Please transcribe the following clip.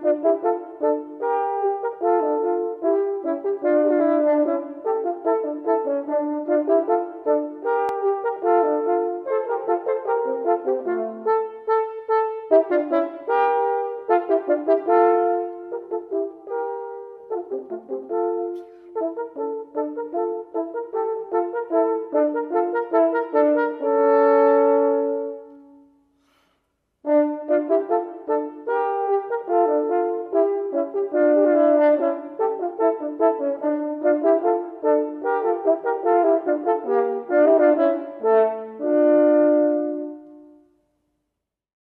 Música